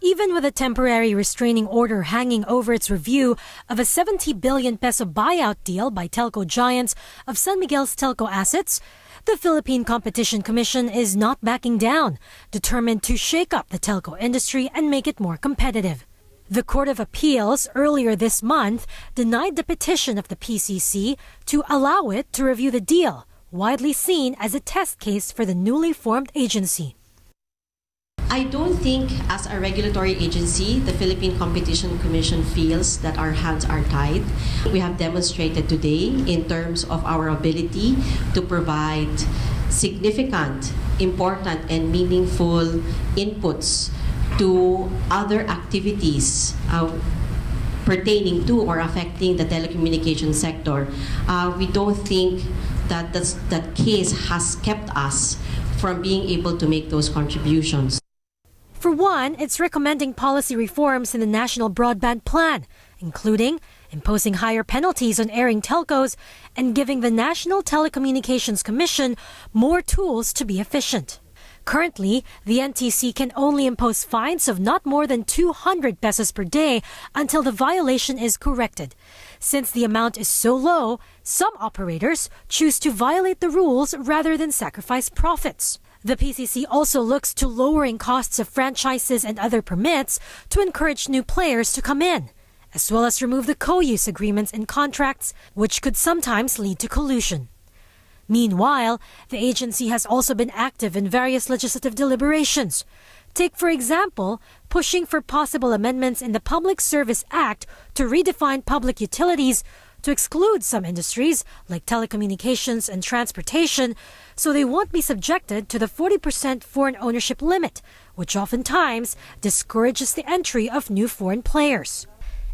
Even with a temporary restraining order hanging over its review of a 70 billion peso buyout deal by telco giants of San Miguel's telco assets, the Philippine Competition Commission is not backing down, determined to shake up the telco industry and make it more competitive. The Court of Appeals earlier this month denied the petition of the PCC to allow it to review the deal, widely seen as a test case for the newly formed agency. I don't think, as a regulatory agency, the Philippine Competition Commission feels that our hands are tied. We have demonstrated today in terms of our ability to provide significant, important, and meaningful inputs to other activities uh, pertaining to or affecting the telecommunication sector. Uh, we don't think that that case has kept us from being able to make those contributions. For one, it's recommending policy reforms in the National Broadband Plan, including imposing higher penalties on airing telcos and giving the National Telecommunications Commission more tools to be efficient. Currently, the NTC can only impose fines of not more than 200 pesos per day until the violation is corrected. Since the amount is so low, some operators choose to violate the rules rather than sacrifice profits. The PCC also looks to lowering costs of franchises and other permits to encourage new players to come in, as well as remove the co-use agreements in contracts, which could sometimes lead to collusion. Meanwhile, the agency has also been active in various legislative deliberations. Take, for example, pushing for possible amendments in the Public Service Act to redefine public utilities to exclude some industries like telecommunications and transportation so they won't be subjected to the 40% foreign ownership limit, which oftentimes discourages the entry of new foreign players.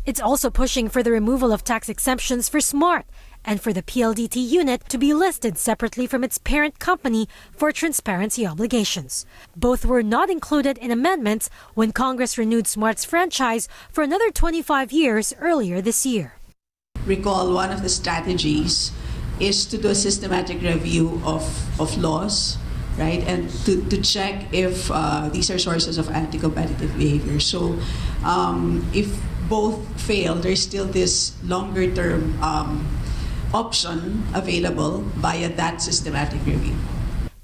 It's also pushing for the removal of tax exemptions for Smart and for the PLDT unit to be listed separately from its parent company for transparency obligations. Both were not included in amendments when Congress renewed Smart's franchise for another 25 years earlier this year recall one of the strategies is to do a systematic review of, of laws, right? And to, to check if uh, these are sources of anti-competitive behavior. So um, if both fail, there's still this longer term um, option available via that systematic review.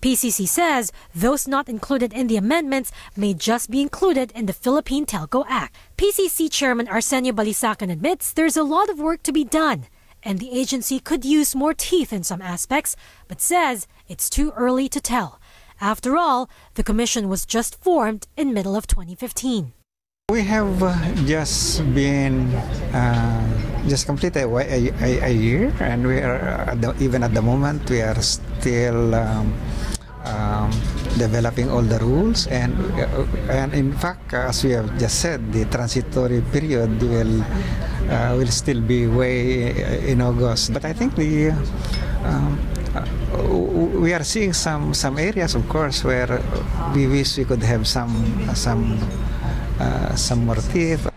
PCC says those not included in the amendments may just be included in the Philippine Telco Act. PCC Chairman Arsenio Balisacan admits there's a lot of work to be done and the agency could use more teeth in some aspects, but says it's too early to tell. After all, the commission was just formed in middle of 2015. We have uh, just been uh, just completed a, a, a, year, and we are at the, even at the moment we are still um, um, developing all the rules. And uh, and in fact as we have just said the transitory period will uh, will still be way in August. But I think the um, uh, we are seeing some some areas of course where we wish we could have some some uh, some more teeth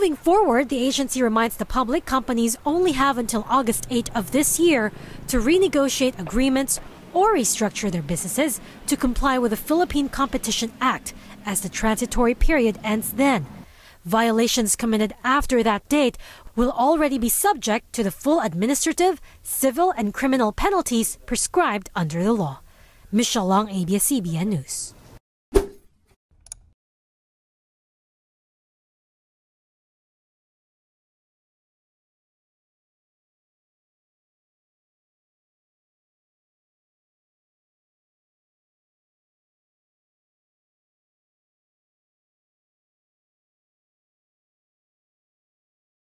Moving forward, the agency reminds the public companies only have until August 8 of this year to renegotiate agreements or restructure their businesses to comply with the Philippine Competition Act as the transitory period ends then. Violations committed after that date will already be subject to the full administrative, civil, and criminal penalties prescribed under the law. Michelle Ong, ABS-CBN News.